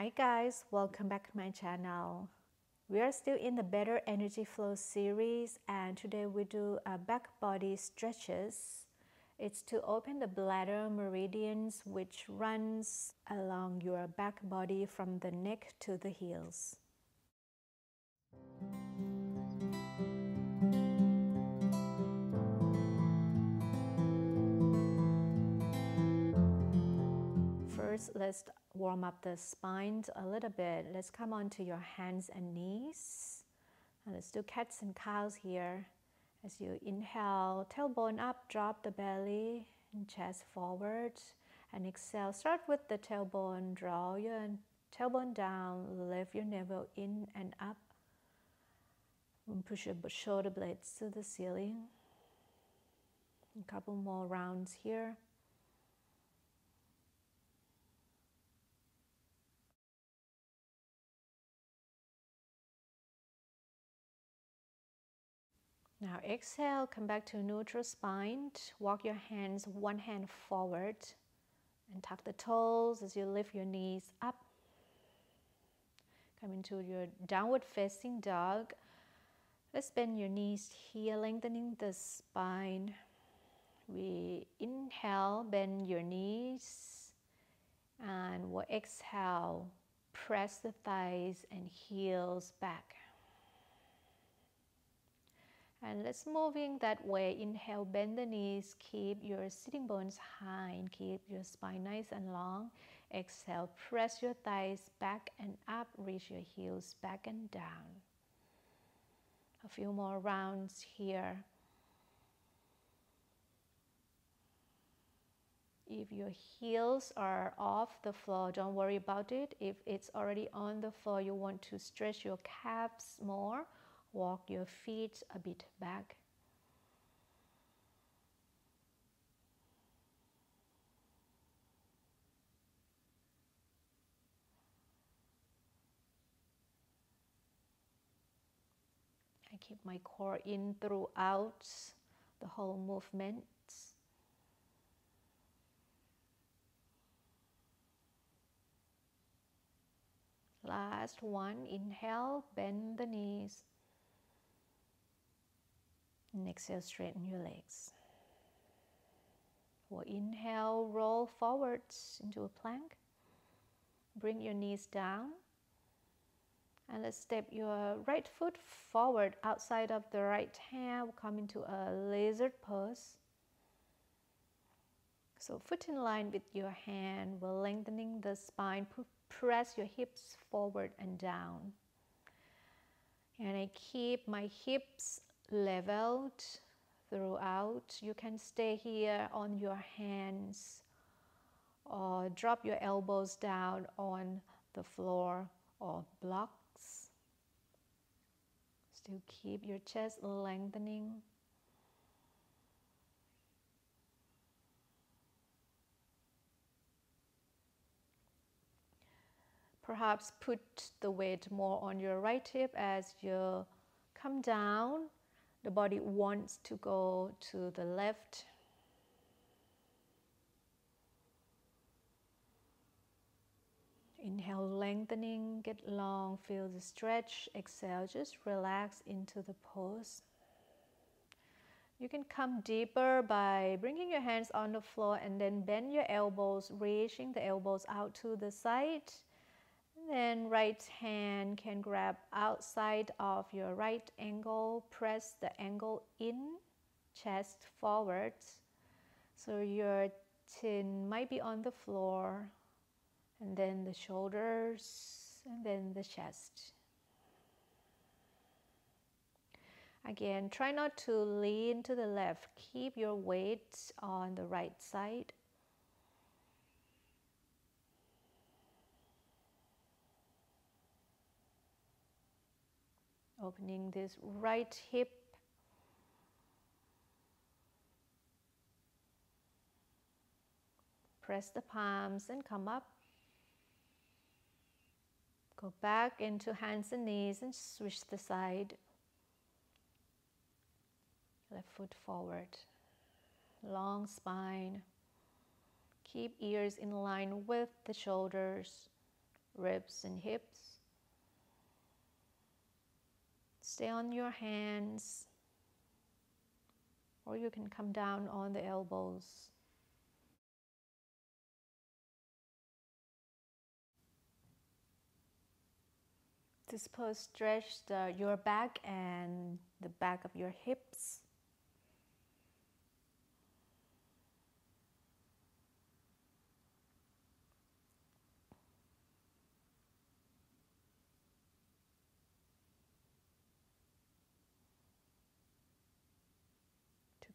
Hi guys, welcome back to my channel. We are still in the Better Energy Flow series and today we do a back body stretches. It's to open the bladder meridians which runs along your back body from the neck to the heels. First, let's warm up the spine a little bit. Let's come onto your hands and knees. And let's do cats and cows here. As you inhale, tailbone up, drop the belly and chest forward. And exhale, start with the tailbone, draw your tailbone down, lift your navel in and up. And push your shoulder blades to the ceiling. A couple more rounds here. Now exhale, come back to neutral spine. Walk your hands one hand forward and tuck the toes as you lift your knees up. Come into your downward facing dog. Let's bend your knees here, lengthening the spine. We inhale, bend your knees, and we'll exhale, press the thighs and heels back. And let's moving that way. Inhale, bend the knees, keep your sitting bones high and keep your spine nice and long. Exhale, press your thighs back and up, reach your heels back and down. A few more rounds here. If your heels are off the floor, don't worry about it. If it's already on the floor, you want to stretch your calves more Walk your feet a bit back. I keep my core in throughout the whole movement. Last one, inhale, bend the knees. And exhale, straighten your legs. We'll inhale, roll forwards into a plank. Bring your knees down. And let's step your right foot forward outside of the right hand. We'll come into a lizard pose. So foot in line with your hand. We're lengthening the spine. Press your hips forward and down. And I keep my hips leveled throughout. You can stay here on your hands or drop your elbows down on the floor or blocks. Still keep your chest lengthening. Perhaps put the weight more on your right hip as you come down the body wants to go to the left. Inhale, lengthening, get long, feel the stretch. Exhale, just relax into the pose. You can come deeper by bringing your hands on the floor and then bend your elbows, reaching the elbows out to the side. Then right hand can grab outside of your right ankle, press the ankle in, chest forward. So your chin might be on the floor, and then the shoulders, and then the chest. Again, try not to lean to the left. Keep your weight on the right side. Opening this right hip. Press the palms and come up. Go back into hands and knees and switch the side. Left foot forward. Long spine. Keep ears in line with the shoulders. ribs and hips. Stay on your hands, or you can come down on the elbows. This pose stretch the, your back and the back of your hips.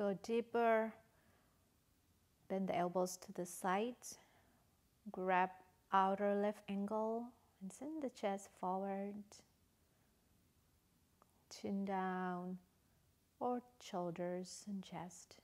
Go deeper, bend the elbows to the sides, grab outer left angle and send the chest forward, chin down, or shoulders and chest.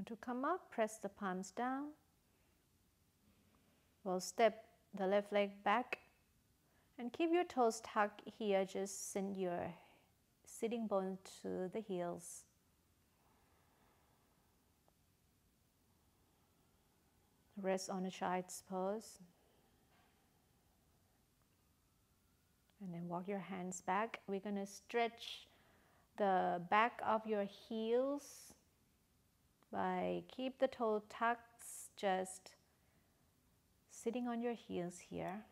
Now to come up, press the palms down. We'll step the left leg back and keep your toes tucked here. Just send your sitting bone to the heels. Rest on a child's pose. And then walk your hands back. We're going to stretch the back of your heels by keep the toe tucks just sitting on your heels here.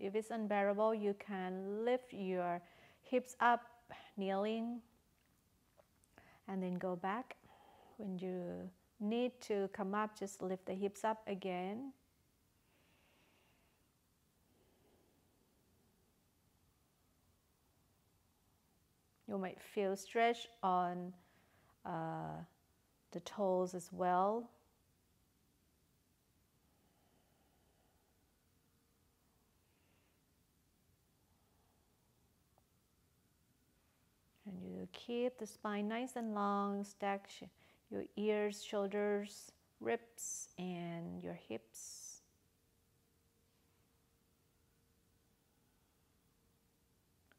If it's unbearable, you can lift your hips up, kneeling, and then go back. When you need to come up, just lift the hips up again. You might feel stretch on uh, the toes as well. And you keep the spine nice and long, stack your ears, shoulders, ribs, and your hips.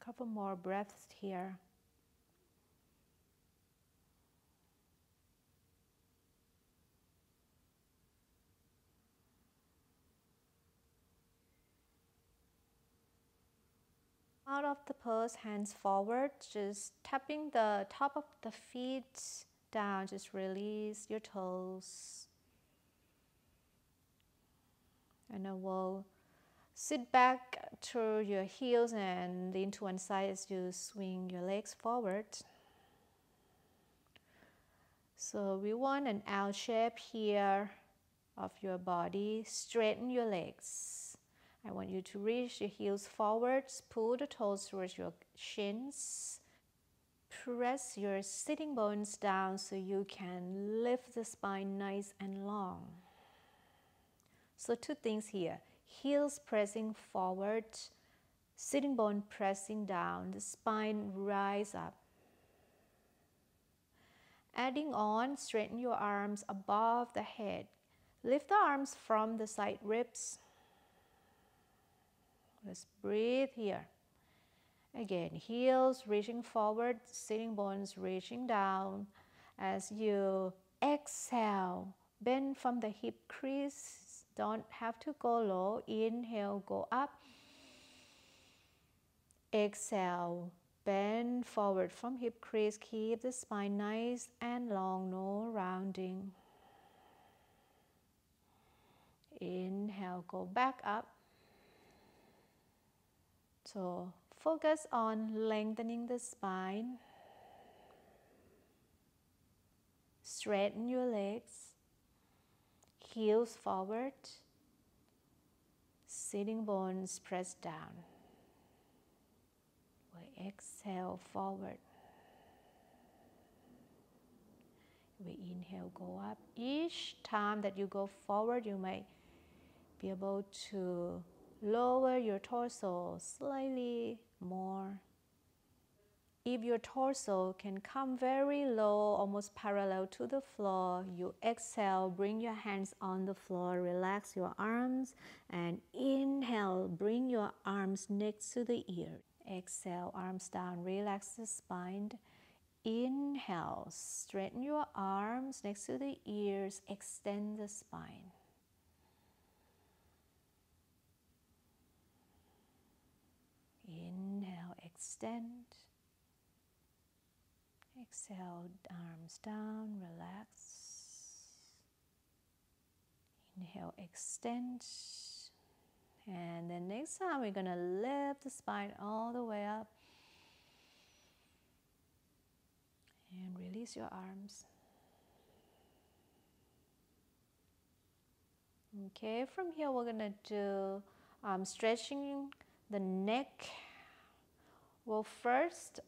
Couple more breaths here. Out of the pose, hands forward, just tapping the top of the feet down, just release your toes. And then we'll sit back to your heels and lean to one side as you swing your legs forward. So we want an L shape here of your body. Straighten your legs. I want you to reach your heels forwards, pull the toes towards your shins. Press your sitting bones down so you can lift the spine nice and long. So two things here. Heels pressing forward, sitting bone pressing down, the spine rise up. Adding on, straighten your arms above the head. Lift the arms from the side ribs. Let's breathe here. Again, heels reaching forward, sitting bones reaching down. As you exhale, bend from the hip crease. Don't have to go low. Inhale, go up. Exhale, bend forward from hip crease. Keep the spine nice and long, no rounding. Inhale, go back up. So focus on lengthening the spine. Straighten your legs. Heels forward. Sitting bones press down. We exhale forward. We inhale, go up. Each time that you go forward, you might be able to lower your torso slightly more. If your torso can come very low, almost parallel to the floor, you exhale, bring your hands on the floor, relax your arms, and inhale, bring your arms next to the ear. Exhale, arms down, relax the spine. Inhale, straighten your arms next to the ears, extend the spine. Inhale, extend. Exhale, arms down, relax. Inhale, extend. And then next time we're gonna lift the spine all the way up. And release your arms. Okay, from here we're gonna do um, stretching the neck. Well, first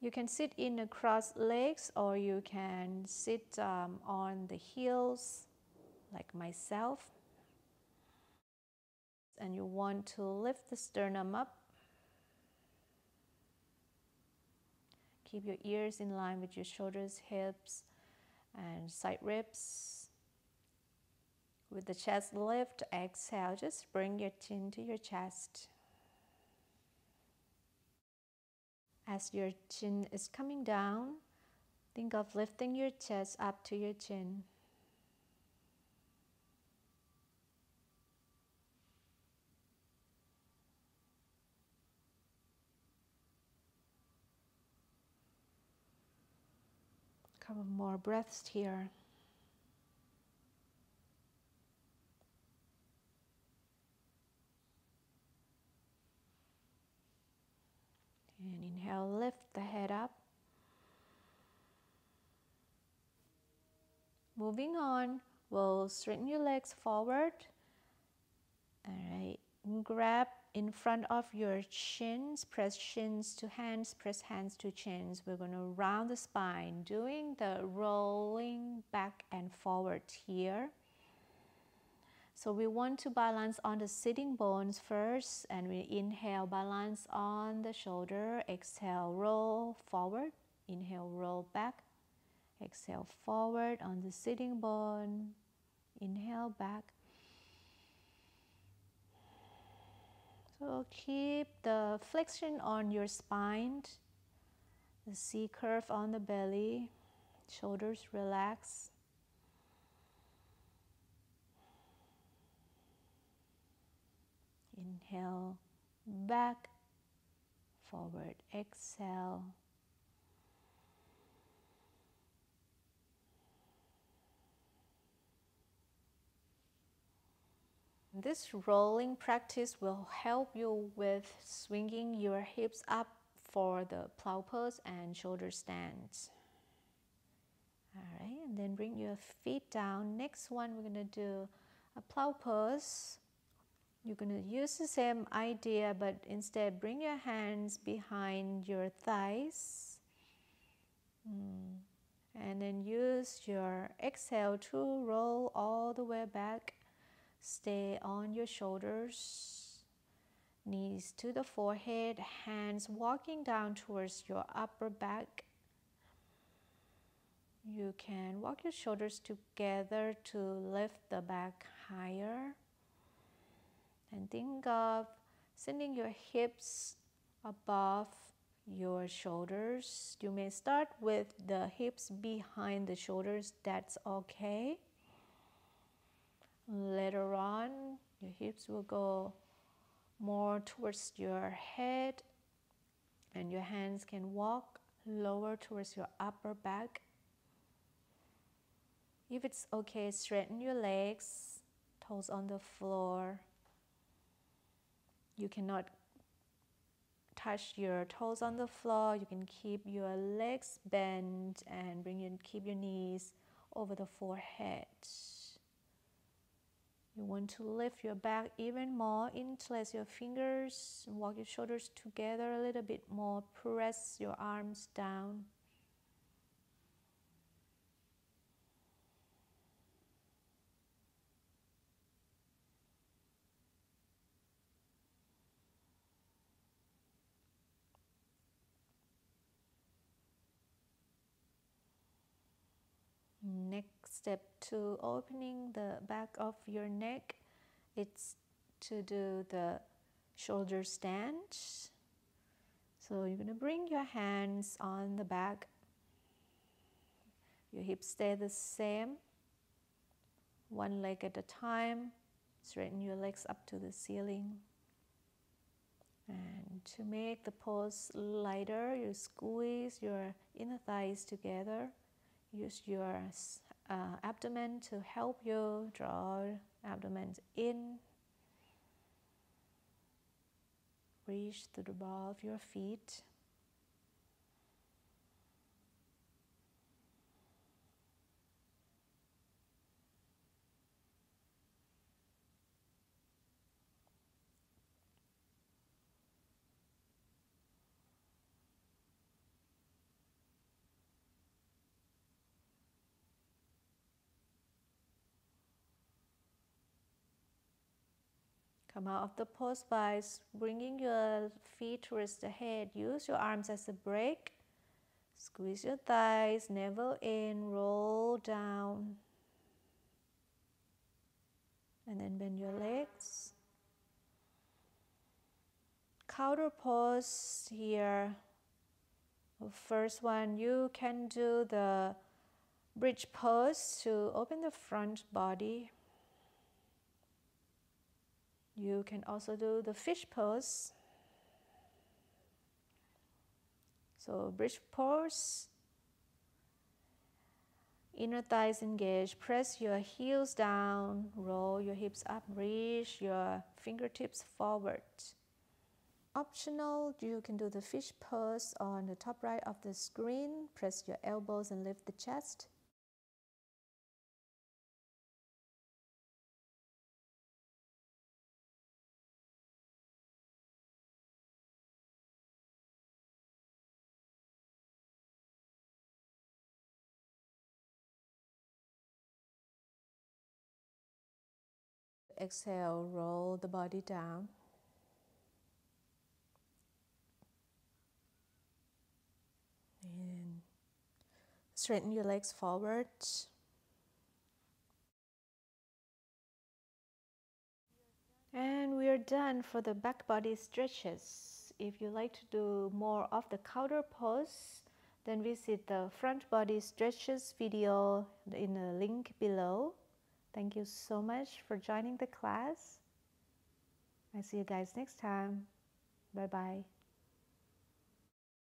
you can sit in a cross legs or you can sit um, on the heels like myself. And you want to lift the sternum up. Keep your ears in line with your shoulders, hips, and side ribs. With the chest lift, exhale, just bring your chin to your chest. As your chin is coming down, think of lifting your chest up to your chin. Couple more breaths here. And inhale, lift the head up. Moving on, we'll straighten your legs forward. All right, grab in front of your chins, press chins to hands, press hands to chins. We're going to round the spine, doing the rolling back and forward here. So we want to balance on the sitting bones first and we inhale, balance on the shoulder, exhale, roll forward, inhale, roll back, exhale, forward on the sitting bone, inhale, back. So keep the flexion on your spine, the C curve on the belly, shoulders relax. Inhale, back, forward, exhale. This rolling practice will help you with swinging your hips up for the plow pose and shoulder stands. All right, and then bring your feet down. Next one, we're gonna do a plow pose. You're to use the same idea, but instead bring your hands behind your thighs. Mm. And then use your exhale to roll all the way back. Stay on your shoulders, knees to the forehead, hands walking down towards your upper back. You can walk your shoulders together to lift the back higher. And think of sending your hips above your shoulders. You may start with the hips behind the shoulders, that's okay. Later on, your hips will go more towards your head, and your hands can walk lower towards your upper back. If it's okay, straighten your legs, toes on the floor, you cannot touch your toes on the floor. You can keep your legs bent and bring your, keep your knees over the forehead. You want to lift your back even more, interlace your fingers, walk your shoulders together a little bit more, press your arms down. Step two, opening the back of your neck. It's to do the shoulder stand. So you're going to bring your hands on the back. Your hips stay the same. One leg at a time. Straighten your legs up to the ceiling. And to make the pose lighter, you squeeze your inner thighs together. Use your uh, abdomen to help you draw abdomen in. Reach through the ball of your feet. Come out of the pose by bringing your feet towards the head. Use your arms as a brake. Squeeze your thighs, navel in, roll down. And then bend your legs. Counter pose here. First one, you can do the bridge pose to open the front body. You can also do the fish pose. So bridge pose. Inner thighs engaged. Press your heels down. Roll your hips up. Reach your fingertips forward. Optional, you can do the fish pose on the top right of the screen. Press your elbows and lift the chest. Exhale, roll the body down. And straighten your legs forward. And we are done for the back body stretches. If you like to do more of the counter pose, then visit the front body stretches video in the link below. Thank you so much for joining the class. I see you guys next time. Bye bye.